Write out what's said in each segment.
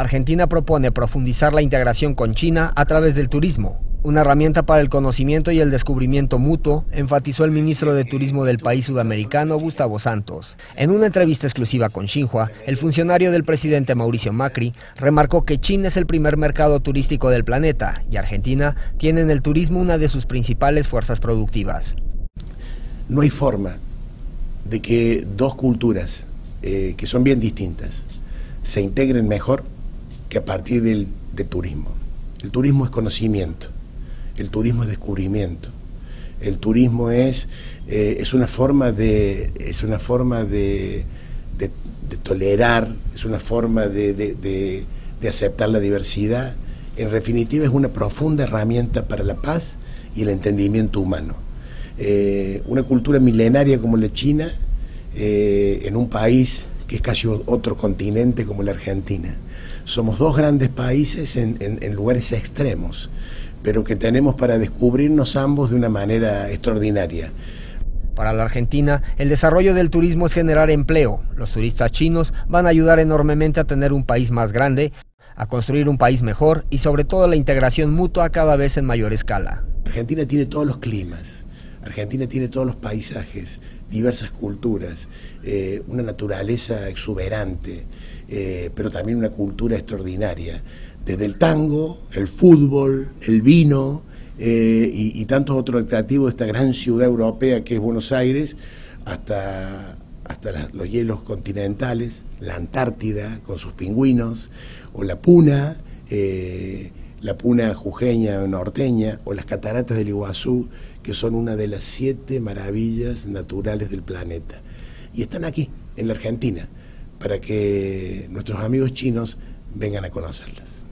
Argentina propone profundizar la integración con China a través del turismo, una herramienta para el conocimiento y el descubrimiento mutuo, enfatizó el ministro de Turismo del país sudamericano, Gustavo Santos. En una entrevista exclusiva con Xinhua, el funcionario del presidente Mauricio Macri remarcó que China es el primer mercado turístico del planeta y Argentina tiene en el turismo una de sus principales fuerzas productivas. No hay forma de que dos culturas eh, que son bien distintas se integren mejor que a partir del turismo. El turismo es conocimiento el turismo es descubrimiento. El turismo es, eh, es una forma de, es una forma de, tolerar, es una forma de, aceptar la diversidad. En definitiva es una profunda herramienta para la paz y el entendimiento humano. Eh, una cultura milenaria como la China, eh, en un país que es casi otro continente como la Argentina. Somos dos grandes países en lugares extremos pero que tenemos para descubrirnos ambos de una manera extraordinaria. Para la Argentina, el desarrollo del turismo es generar empleo. Los turistas chinos van a ayudar enormemente a tener un país más grande, a construir un país mejor y sobre todo la integración mutua cada vez en mayor escala. Argentina tiene todos los climas, Argentina tiene todos los paisajes, diversas culturas, eh, una naturaleza exuberante, eh, pero también una cultura extraordinaria desde el tango, el fútbol, el vino eh, y, tantos otros atractivos de esta gran ciudad europea que es Buenos Aires, hasta, hasta los hielos continentales, la Antártida con sus pingüinos, o la Puna, la Puna jujeña o norteña, o las cataratas del Iguazú, que son una de las siete maravillas naturales del planeta. Y están aquí, en la Argentina, para que nuestros amigos chinos vengan a conocerlas.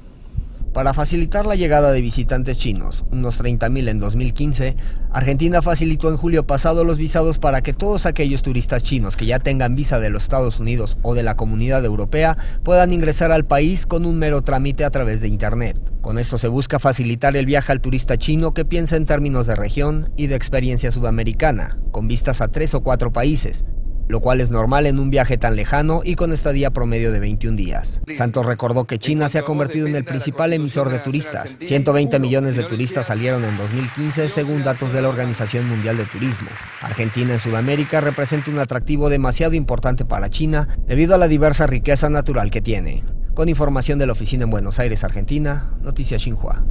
Para facilitar la llegada de visitantes chinos, unos 30.000 en 2015, Argentina facilitó en julio pasado los visados para que todos aquellos turistas chinos que ya tengan visa de los Estados Unidos o de la Comunidad Europea puedan ingresar al país con un mero trámite a través de Internet. Con esto se busca facilitar el viaje al turista chino que piensa en términos de región y de experiencia sudamericana, con vistas a tres o cuatro países, lo cual es normal en un viaje tan lejano y con estadía promedio de 21 días. Santos recordó que China se ha convertido en el principal emisor de turistas. 120 millones de turistas salieron en 2015 según datos de la Organización Mundial de Turismo. Argentina en Sudamérica representa un atractivo demasiado importante para China debido a la diversa riqueza natural que tiene. Con información de la oficina en Buenos Aires, Argentina, Noticias Xinhua.